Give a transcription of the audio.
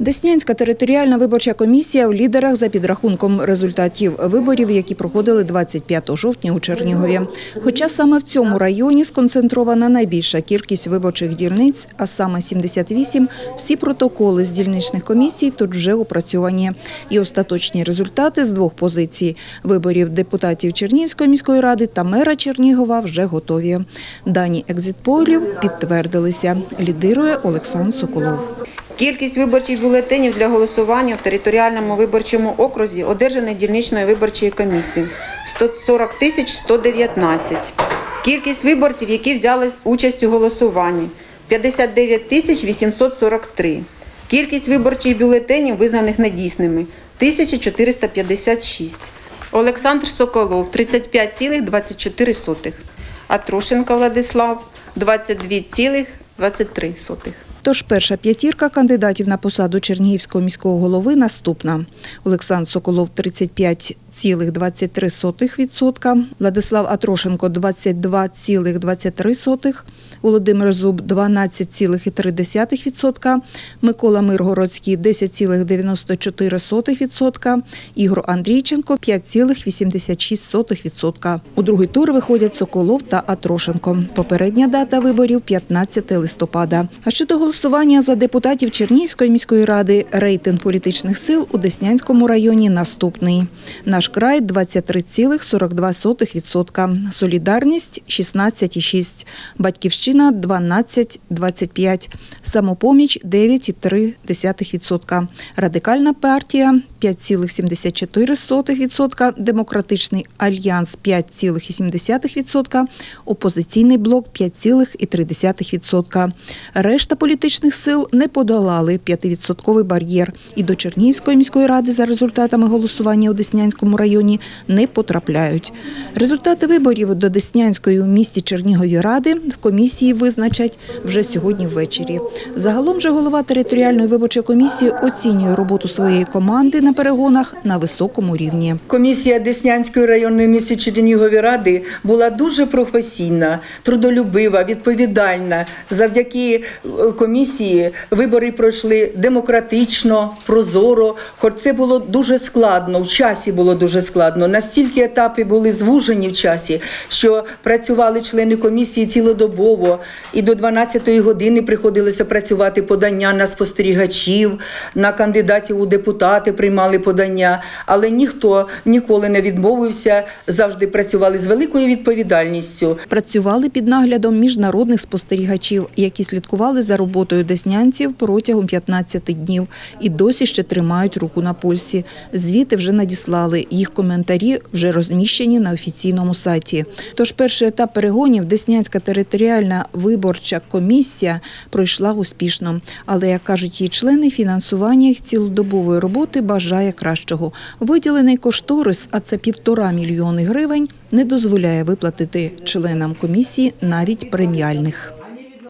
Деснянська територіальна виборча комісія в лідерах за підрахунком результатів виборів, які проходили 25 жовтня у Чернігові. Хоча саме в цьому районі сконцентрована найбільша кількість виборчих дільниць, а саме 78, всі протоколи з дільничних комісій тут вже опрацьовані. І остаточні результати з двох позицій – виборів депутатів Чернігівської міської ради та мера Чернігова вже готові. Дані екзитполів підтвердилися. Лідирує Олександр Соколов. Кількість виборчих бюлетенів для голосування в територіальному виборчому окрузі одержаних дільничною виборчою комісією 140 тисяч 119. Кількість виборців, які взяли участь у голосуванні 59 тисяч 843. Кількість виборчих бюлетенів, визнаних недійсними 1456. Олександр Соколов 35,24. Атрошенко Владислав 22,23. Тож перша п'ятірка кандидатів на посаду Чернігівського міського голови наступна. Олександр Соколов – 35,23%, Владислав Атрошенко – 22,23%, Володимир Зуб – 12,3%, Микола Миргородський – 10,94%, Ігор Андрійченко – 5,86%. У другий тур виходять Соколов та Атрошенко. Попередня дата виборів – 15 листопада. А щодо голосування за депутатів Чернігівської міської ради, рейтинг політичних сил у Деснянському районі наступний. Наш край – 23,42%, Солідарність – 16,6%, Батьківщина – 12,25%, Самопоміч – 9,3%, Радикальна партія – 5,74%, Демократичний альянс – 5,7%, Опозиційний блок – 5,3%. Решта політичних сил не подолали 5-відсотковий бар'єр і до Чернігівської міської ради за результатами голосування у Деснянському районі не потрапляють. Результати виборів до Деснянської у місті Чернігові ради в комісії визначать вже сьогодні ввечері. Загалом же голова територіальної виборчої комісії оцінює роботу своєї команди на перегонах на високому рівні. Комісія Деснянської районної місті Чернігові ради була дуже професійна, трудолюбива, відповідальна. Завдяки е, комісії вибори пройшли демократично, прозоро. Хоч це було дуже складно, в часі було дуже складно. Настільки етапи були звужені в часі, що працювали члени комісії цілодобово, і до 12-ї години приходилося працювати подання на спостерігачів, на кандидатів у депутати приймали подання, але ніхто ніколи не відмовився, завжди працювали з великою відповідальністю. Працювали під наглядом міжнародних спостерігачів, які слідкували за роботою деснянців протягом 15 днів і досі ще тримають руку на пульсі. Звіти вже надіслали, їх коментарі вже розміщені на офіційному сайті. Тож перший етап перегонів Деснянська територіальна виборча комісія пройшла успішно. Але, як кажуть її члени, фінансування їх цілодобової роботи бажає кращого. Виділений кошторис, а це півтора мільйони гривень, не дозволяє виплатити членам комісії навіть преміальних.